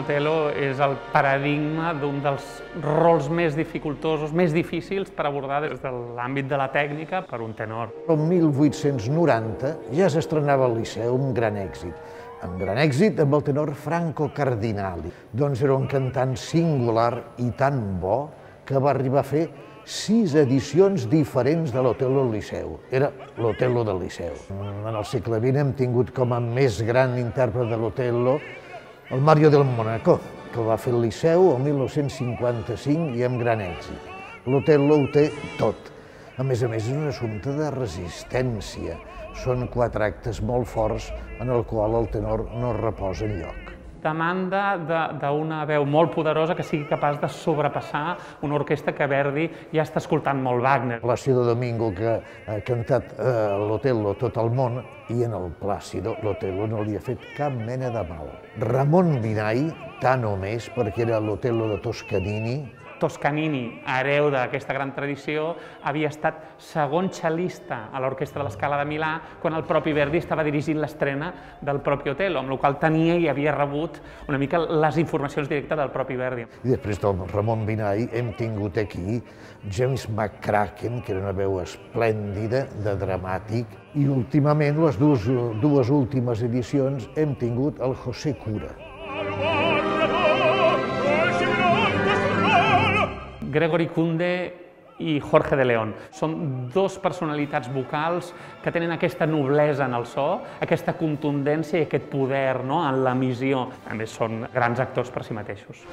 Otello és el paradigma d'un dels rols més dificultosos, més difícils per abordar des de l'àmbit de la tècnica per un tenor. El 1890 ja s'estrenava al Liceu un gran èxit, amb gran èxit amb el tenor Franco Cardinali. Doncs era un cantant singular i tan bo que va arribar a fer sis edicions diferents de l'Otello al Liceu. Era l'Otello del Liceu. En el segle XX hem tingut com a més gran intèrpret de l'Otello el Mario del Monaco, que el va fer el Liceu el 1955 i amb gran èxit. L'Otello ho té tot. A més a més, és un assumpte de resistència. Són quatre actes molt forts en el qual el tenor no reposa enlloc demanda d'una de, veu molt poderosa que sigui capaç de sobrepassar una orquestra que Verdi ja està escoltant molt Wagner. Plàcido Domingo, que ha cantat eh, l'Otello tot el món, i en el Plàcido l'Otello no li ha fet cap mena de mal. Ramon Binai, tant o més, perquè era l'Otello de Toscanini, Toscanini, hereu d'aquesta gran tradició, havia estat segon xalista a l'Orquestra de l'Escala de Milà quan el propi Verdi estava dirigint l'estrena del propi Otello, amb la qual tenia i havia rebut una mica les informacions directes del propi Verdi. I després del Ramon Binai hem tingut aquí James McCracken, que era una veu esplèndida, de dramàtic, i últimament, les dues, dues últimes edicions, hem tingut el José Cura. Gregory Kunde i Jorge de León. Són dos personalitats vocals que tenen aquesta noblesa en el so, aquesta contundència i aquest poder no, en l'emissió. A més, són grans actors per si mateixos.